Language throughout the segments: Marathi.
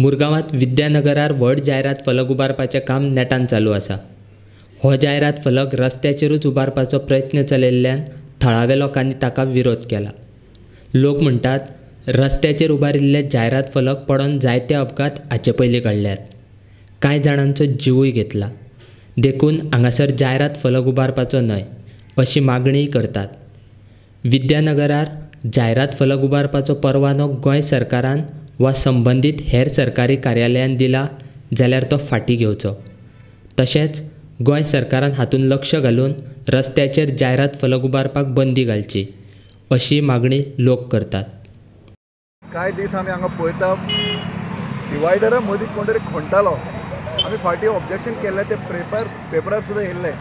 मुरगांवांत विद्यानगरार व्हड जायरात फलक उबारपाचें काम नेटान चालू आसा. हो जायरात फलक रस्त्याचेरूच उबारपाचो प्रयत्न चलयल्ल्यान थळाव्या लोकांनी ताका विरोध केला. लोक म्हणटात रस्त्याचेर उबारिल्ले जायरात फलक पडोन जायते अपघात हाचे पयलीं घडल्यात. कांय जाणांचो जिवूय घेतला. देखून हांगासर जायरात फलक उबारपाचो न्हय अशी मागणीय करतात. विद्यानगरार जायरात फलक उबारपाचो परवानो गोंय सरकारान वा संबंदीत हेर सरकारी कार्यालयान दिला जाल्यार तो फाटीं घेवचो. तशेंच गोंय सरकारान हातूंत लक्ष घालून रस्त्याचेर जायरात फलक उबारपाक बंदी घालची अशी मागणी लोक करतात. कांय दीस आमी हांगा पळयता डिवायडरा मदीं कोण तरी खणटालो आमी फाटीं ऑब्जेक्शन केल्लें ते पेपर पेपरार सुद्दां येयल्लें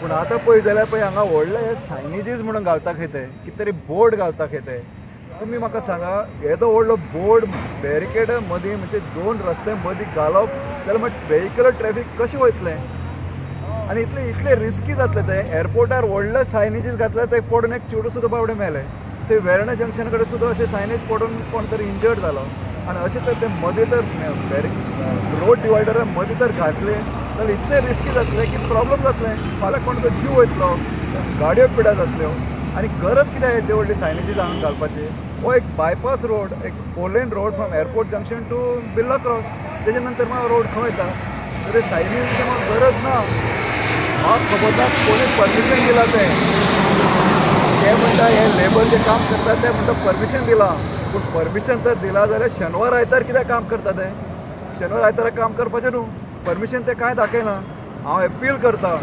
पूण आतां पळय जाल्यार पळय हांगा व्हडले सायनेजीस म्हणून घालता खंय ते कितें तरी बोर्ड घालता खंय ते. तुमी म्हाका सांगा येदो व्हडलो बोर्ड बॅरिकेड मदीं म्हणजे दोन रस्ते मदीं घालप जाल्यार मागीर वेहिकल ट्रॅफीक कशें वयतलें? आनी इतले इतलें रिस्की जातले ते. एअरपोर्टार व्हडले सायनेजीस घातले ते पडून एक चेडूं सुद्दां बाबडे मेले. ते वेर्णा जंक्शन कडेन सुद्दां अशें सायनेज पडून कोण तरी इंजर्ड जालो आनी अशें तर ते मदीं तर रोड डिवायडरा मदीं तर घातले. जाल्यार इतलें रिस्की जातलें की प्रॉब्लम जातले. फाल्यां कोण तर जीव वयतलो. गाडयो पिड्या जातल्यो. आनी गरज कितें येते व्हडली सायनेजीस जाणून घालपाची हो एक बायपास रोड एक four lane road from airport junction to Birla cross तेजे नंतर मग रोड खंय वयता तर सायनेजीची म्हाका गरज ना? हांव खबर ना कोणी परमिशन दिला ते? ते म्हणटा हे लेबर जे काम करता ते म्हणटा परमिशन दिला. पूण परमिशन तर दिला जाल्यार शेनवार आयतार कित्याक काम करता ते? शेनवार आयतारा काम करपाचें न्हू परमिशन ते कांय दाखयना? हांव अपील करता.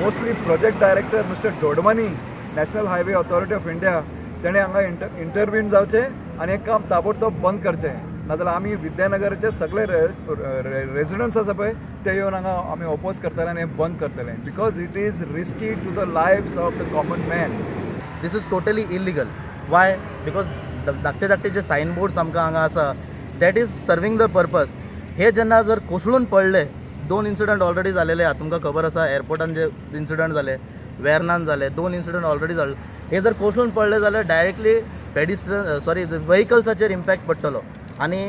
Mostly project director mister Dodmani national highway authority of India तेणें हांगा इंटर इंटरव्यून जावचें आनी हें काम ताबडतोब बंद करचें नाजाल्यार आमी विद्यानगरचे सगळे रेजिडंट्स आसा पळय ते येवन हांगा आमी ऑपोज करतले आनी हें बंद करतले. Because it is risky to the lifes of the common man this is totally illegal why because धाकटे धाकटे जे सायनबोर्ड्स आमकां हांगा आसा that is serving the purpose हे जेन्ना जर कोसळून पडले दोन इन्सिडंट ऑलरेडी जालेले आहा तुमकां खबर आसा एअरपोर्टान जे इन्सिडंट जाले वेर्नान जाले दोन इन्सिडंट ऑलरेडी जाले हे जर कोसळून पडले जाल्यार डायरेक्टली पेडिस्ट्रन सॉरी व्हेकल्साचेर इम्पॅक्ट पडटलो आनी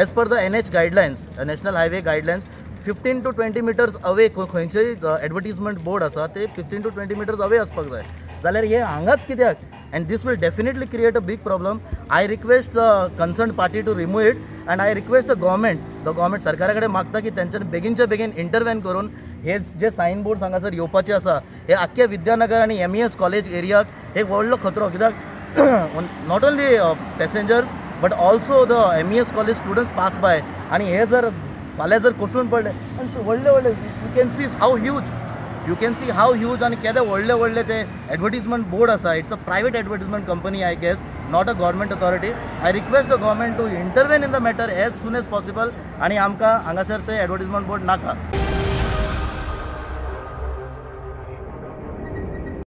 as per the N H guidelines national highway guidelines fifteen to twenty metres away खंयचेय एडवर्टिजमेंट बोर्ड आसा ते fifteen to twenty metres away आसपाक जाय. जाल्यार हे हांगाच कित्याक? And this will definitely create a big problem I request the concern party to remove it and I request the government the government सरकारा कडेन मागता की त्यांच्यानी बेगीनच्या बेगीन इंटरव्हेन करून हे जे सायन बोर्ड हांगासर येवपाचे आसा हे आख्ख्या विद्यानगर आनी एम ई एस कॉलेज एरियाक एक व्हडलो खतरो. कित्याक not only passengers but also the M E S college students pass by आनी हे जर फाल्यां जर कोसळून पडले आनी व्हडले व्हडले you can see how huge you can see how huge आनी केदे व्हडले व्हडले ते एडवर्टिजमेंट बोर्ड आसा it's a private advertisement company I guess not a government authority I request the government to intervene in the matter as soon as possible आनी आमकां हांगासर ते एडवर्टिजमेंट बोर्ड नाका.